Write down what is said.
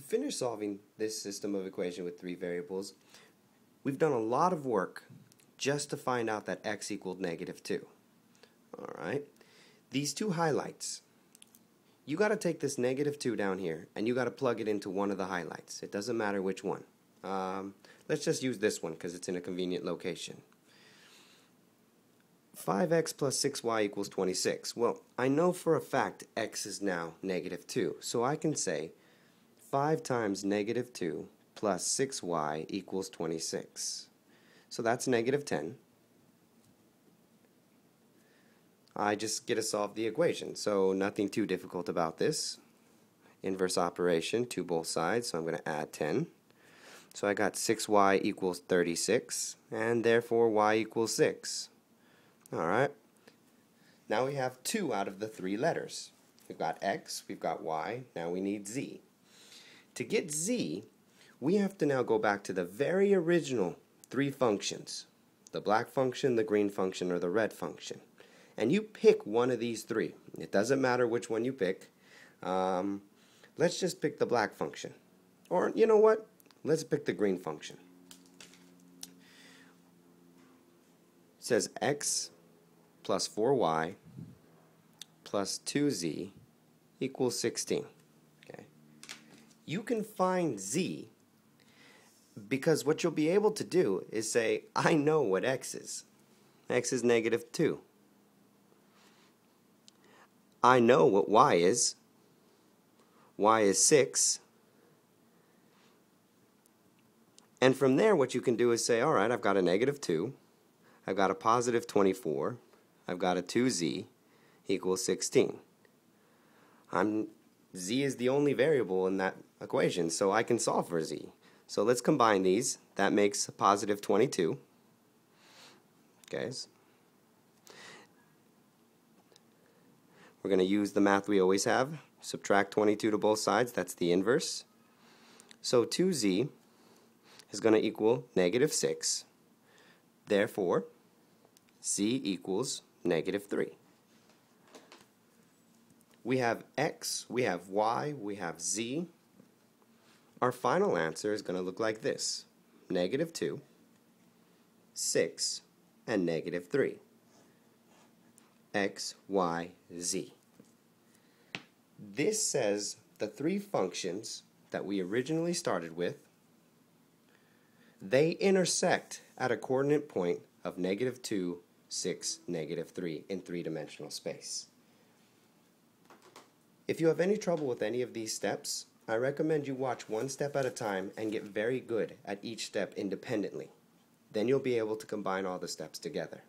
to finish solving this system of equation with three variables, we've done a lot of work just to find out that x equaled negative 2. Alright, these two highlights, you got to take this negative 2 down here and you got to plug it into one of the highlights. It doesn't matter which one. Um, let's just use this one because it's in a convenient location. 5x plus 6y equals 26. Well, I know for a fact x is now negative 2, so I can say 5 times negative 2 plus 6y equals 26. So that's negative 10. I just get to solve the equation, so nothing too difficult about this. Inverse operation to both sides, so I'm going to add 10. So I got 6y equals 36, and therefore y equals 6. Alright. Now we have two out of the three letters. We've got x, we've got y, now we need z. To get z, we have to now go back to the very original three functions. The black function, the green function, or the red function. And you pick one of these three. It doesn't matter which one you pick. Um, let's just pick the black function. Or, you know what? Let's pick the green function. It says x plus 4y plus 2z equals 16. You can find z because what you'll be able to do is say, I know what x is. x is negative 2. I know what y is. y is 6. And from there, what you can do is say, all right, I've got a negative 2. I've got a positive 24. I've got a 2z equals 16. I'm, z is the only variable in that equation, so I can solve for z. So let's combine these. That makes a positive 22. Okay. We're going to use the math we always have. Subtract 22 to both sides. That's the inverse. So 2z is going to equal negative 6. Therefore, z equals negative 3. We have x, we have y, we have z. Our final answer is going to look like this. Negative 2, 6, and negative 3. x, y, z. This says the three functions that we originally started with, they intersect at a coordinate point of negative 2, 6, negative 3 in three-dimensional space. If you have any trouble with any of these steps, I recommend you watch one step at a time and get very good at each step independently. Then you'll be able to combine all the steps together.